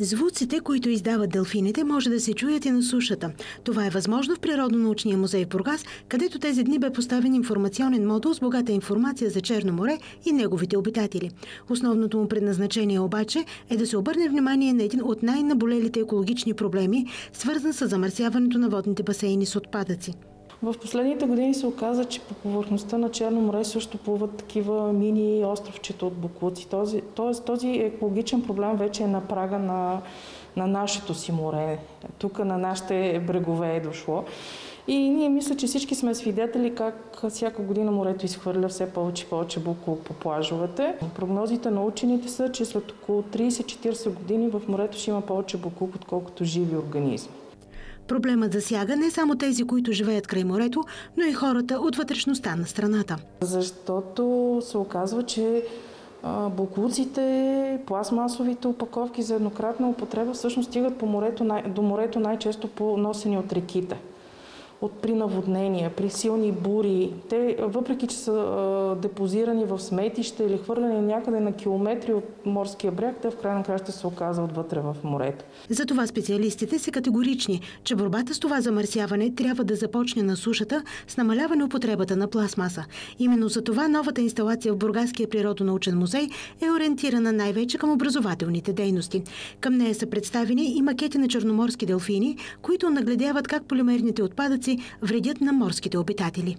Звуците, които издават делфините, може да се чуят и на сушата. Това е възможно в Природно-научния музей в Бургас, където тези дни бе поставен информационен модул с богата информация за Черно море и неговите обитатели. Основното му предназначение обаче е да се обърне внимание на един от най-наболелите екологични проблеми, свързан с замърсяването на водните басейни с отпадъци. В последните години се оказа, че по повърхността на Черно море също плуват такива мини островчета от буклуци. Този, тоест, този екологичен проблем вече е на прага на, на нашето си море. Тук на нашите брегове е дошло. И ние мисля, че всички сме свидетели как всяка година морето изхвърля все повече и повече буклук по плажовете. Прогнозите на учените са, че след около 30-40 години в морето ще има повече буклук, отколкото живи организми. Проблемът засяга не само тези, които живеят край морето, но и хората от вътрешността на страната. Защото се оказва, че буклуците, пластмасовите опаковки за еднократна употреба всъщност стигат по морето, до морето най-често по носени от реките от при наводнения, при силни бури. Те, въпреки че са а, депозирани в сметище или хвърляни някъде на километри от морския бряг, те в крайна края ще се оказват вътре в морето. Затова специалистите са категорични, че борбата с това замърсяване трябва да започне на сушата с намаляване употребата на пластмаса. Именно за това новата инсталация в Бургаския природонаучен музей е ориентирана най-вече към образователните дейности. Към нея са представени и макети на черноморски делфини, които нагледяват как полимерните вредят на морските обитатели.